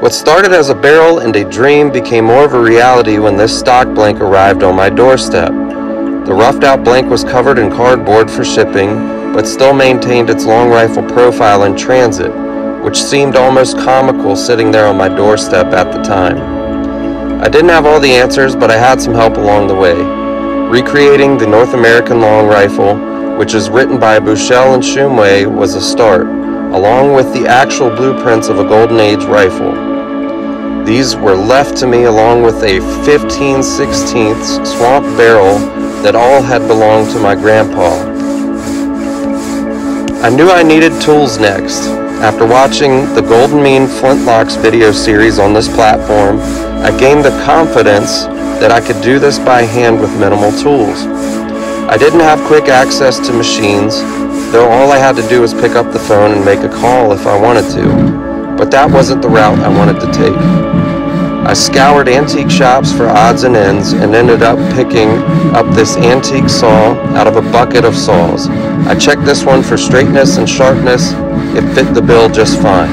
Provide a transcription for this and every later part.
What started as a barrel and a dream became more of a reality when this stock blank arrived on my doorstep. The roughed out blank was covered in cardboard for shipping, but still maintained its long rifle profile in transit, which seemed almost comical sitting there on my doorstep at the time. I didn't have all the answers, but I had some help along the way. Recreating the North American long rifle, which is written by Buchele and Shumway, was a start, along with the actual blueprints of a Golden Age rifle. These were left to me along with a 15 16 swamp barrel that all had belonged to my grandpa. I knew I needed tools next. After watching the Golden Mean Flintlocks video series on this platform, I gained the confidence that I could do this by hand with minimal tools. I didn't have quick access to machines, though all I had to do was pick up the phone and make a call if I wanted to but that wasn't the route I wanted to take. I scoured antique shops for odds and ends and ended up picking up this antique saw out of a bucket of saws. I checked this one for straightness and sharpness. It fit the bill just fine.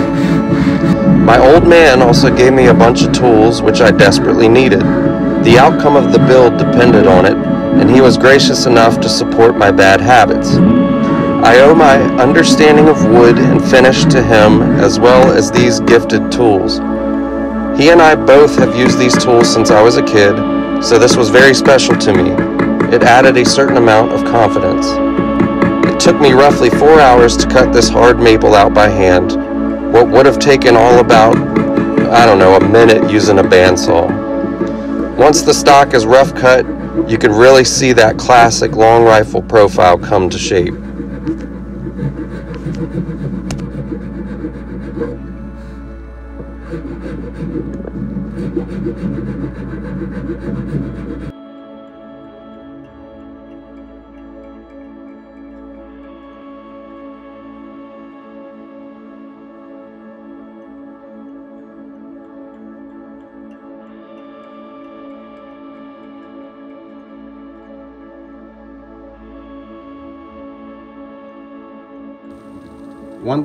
My old man also gave me a bunch of tools which I desperately needed. The outcome of the build depended on it, and he was gracious enough to support my bad habits. I owe my understanding of wood and finish to him as well as these gifted tools. He and I both have used these tools since I was a kid, so this was very special to me. It added a certain amount of confidence. It took me roughly four hours to cut this hard maple out by hand, what would have taken all about, I don't know, a minute using a bandsaw. Once the stock is rough cut, you can really see that classic long rifle profile come to shape. One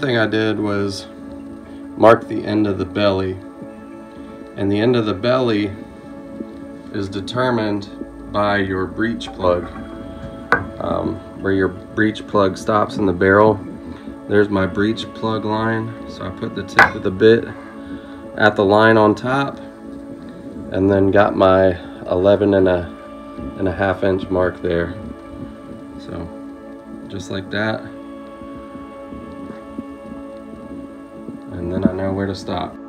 thing I did was mark the end of the belly. And the end of the belly is determined by your breech plug. Um, where your breech plug stops in the barrel. There's my breech plug line. So I put the tip of the bit at the line on top and then got my 11 and a, and a half inch mark there. So just like that. Where to stop.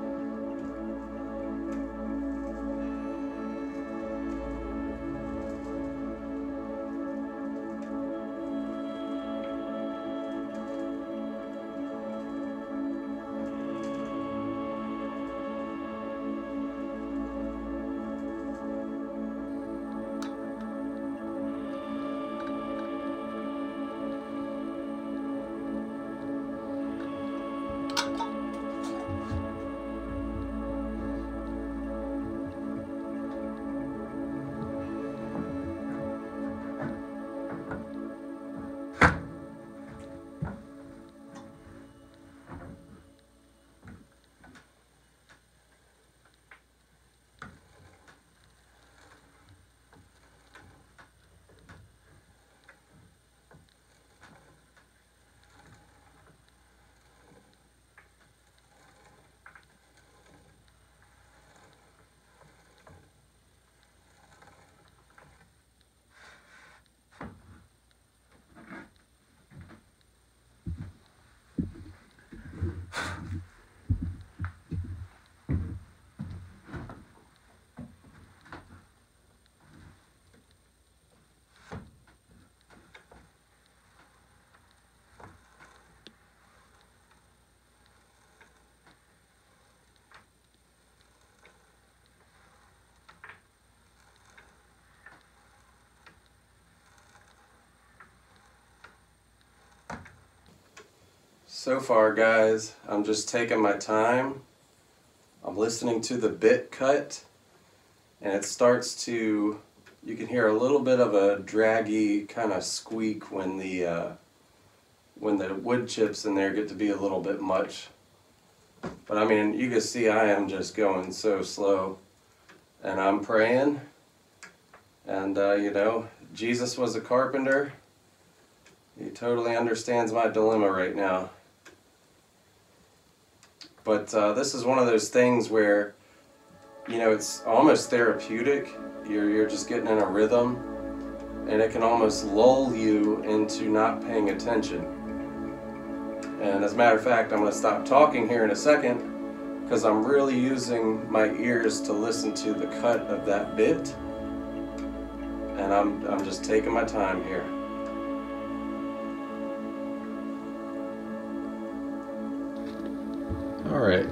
So far guys, I'm just taking my time. I'm listening to the bit cut and it starts to, you can hear a little bit of a draggy kind of squeak when the, uh, when the wood chips in there get to be a little bit much. But I mean, you can see I am just going so slow. And I'm praying. And, uh, you know, Jesus was a carpenter. He totally understands my dilemma right now. But uh, this is one of those things where, you know, it's almost therapeutic. You're, you're just getting in a rhythm, and it can almost lull you into not paying attention. And as a matter of fact, I'm going to stop talking here in a second because I'm really using my ears to listen to the cut of that bit. And I'm, I'm just taking my time here. All right.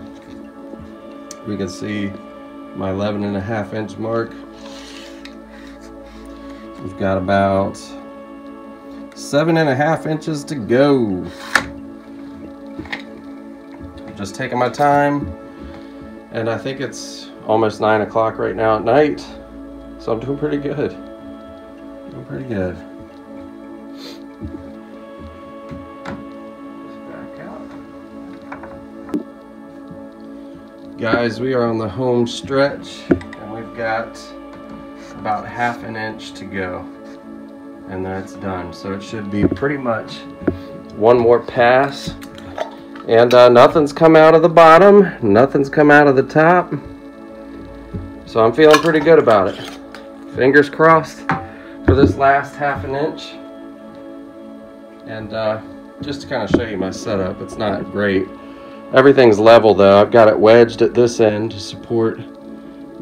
We can see my 11 and a half inch mark. We've got about seven and a half inches to go. just taking my time. And I think it's almost nine o'clock right now at night. So I'm doing pretty good. Doing pretty good. Guys, we are on the home stretch and we've got about half an inch to go and that's done. So it should be pretty much one more pass and uh, nothing's come out of the bottom, nothing's come out of the top. So I'm feeling pretty good about it. Fingers crossed for this last half an inch. And uh, just to kind of show you my setup, it's not great. Everything's level though. I've got it wedged at this end to support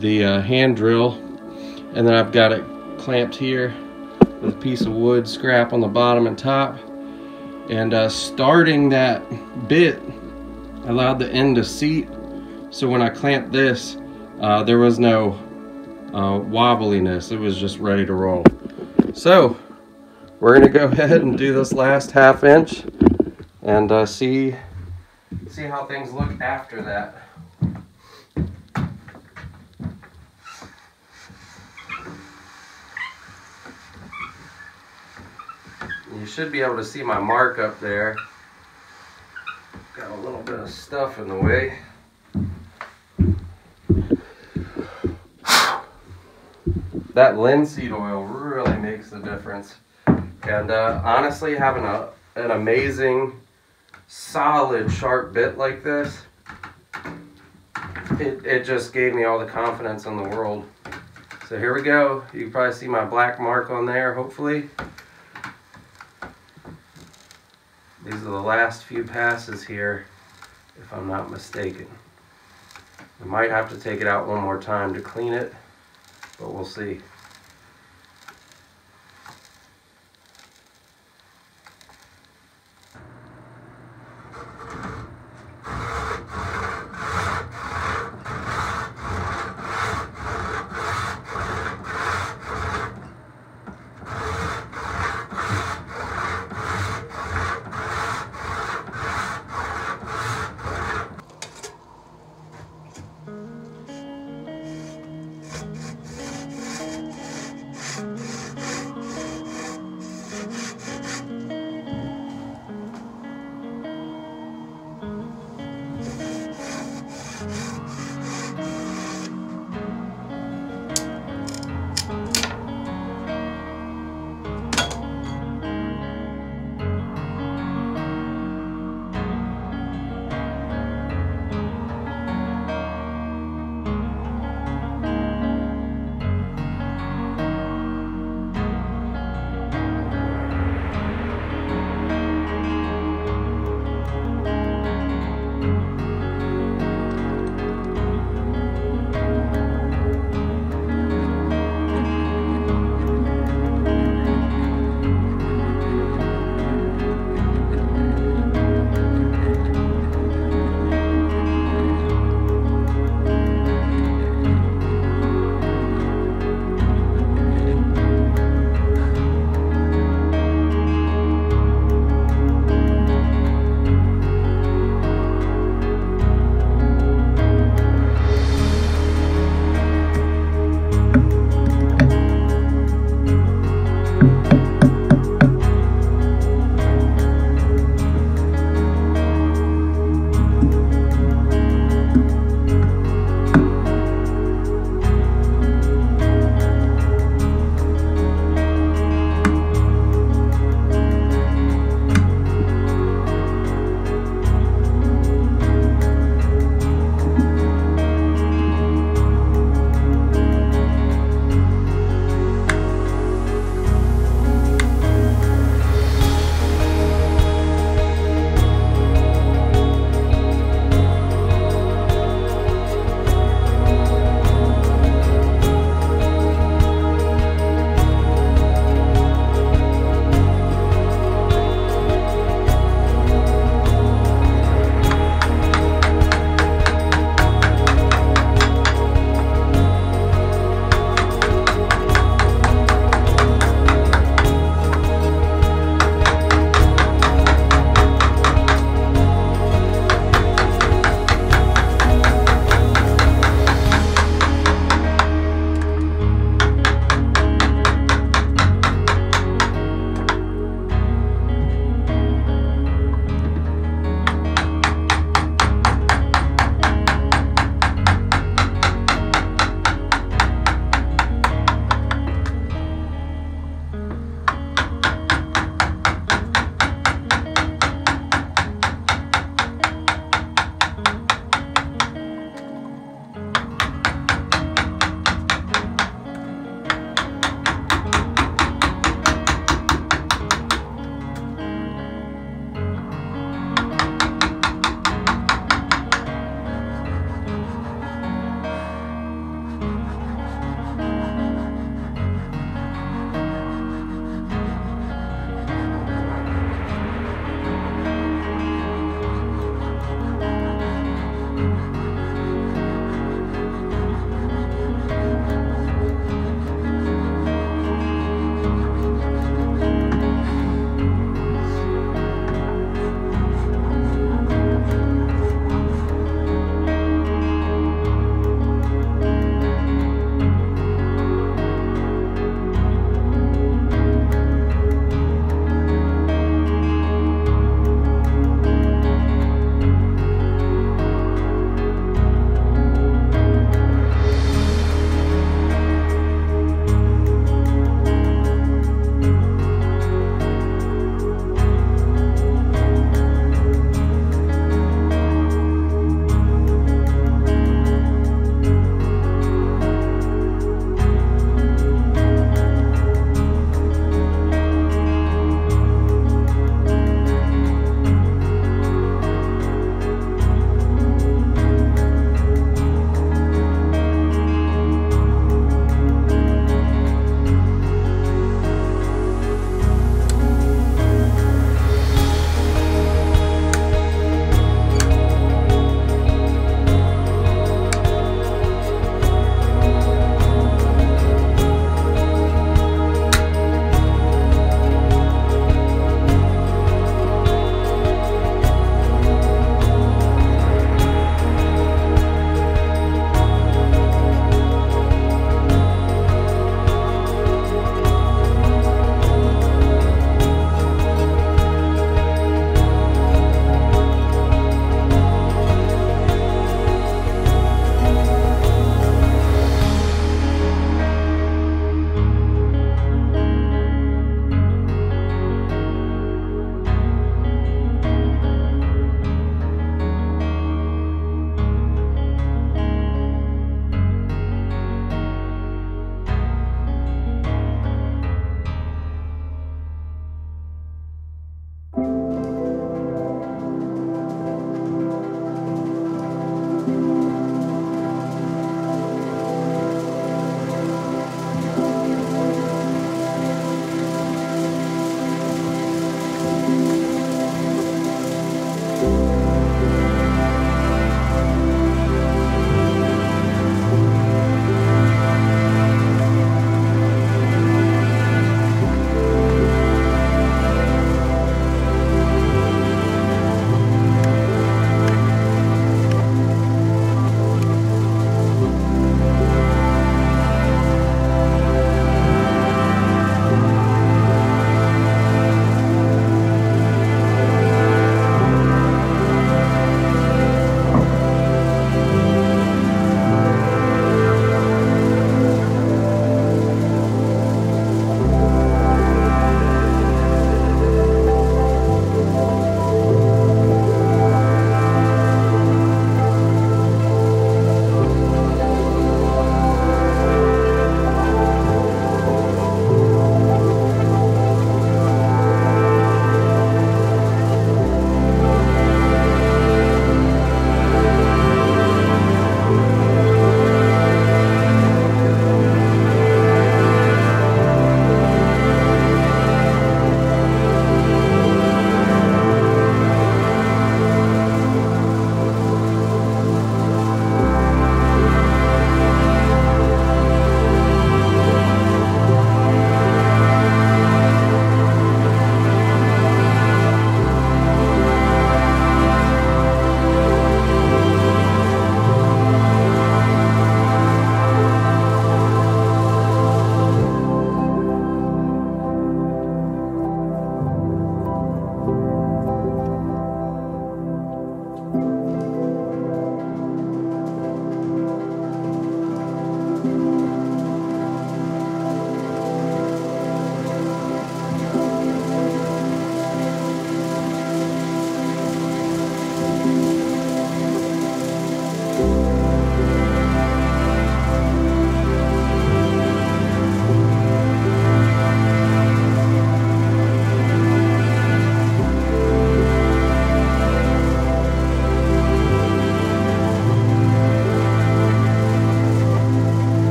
the uh, hand drill. And then I've got it clamped here with a piece of wood scrap on the bottom and top. And uh, starting that bit allowed the end to seat. So when I clamped this, uh, there was no uh, wobbliness. It was just ready to roll. So we're gonna go ahead and do this last half inch and uh, see see how things look after that. You should be able to see my mark up there. Got a little bit of stuff in the way. That linseed oil really makes the difference. And uh, honestly, having a, an amazing solid sharp bit like this, it, it just gave me all the confidence in the world. So here we go. You can probably see my black mark on there, hopefully. These are the last few passes here, if I'm not mistaken. I might have to take it out one more time to clean it, but we'll see.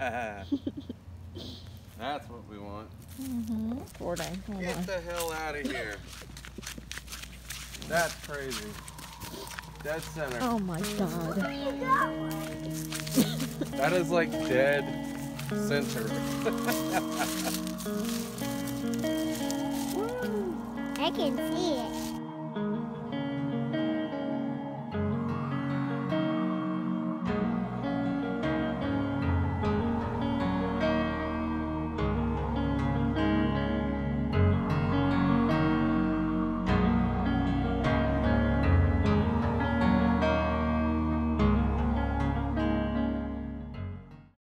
That's what we want. Mm-hmm. Ford, hold Get on. the hell out of here. That's crazy. Dead center. Oh my god. That is like dead center. I can see it.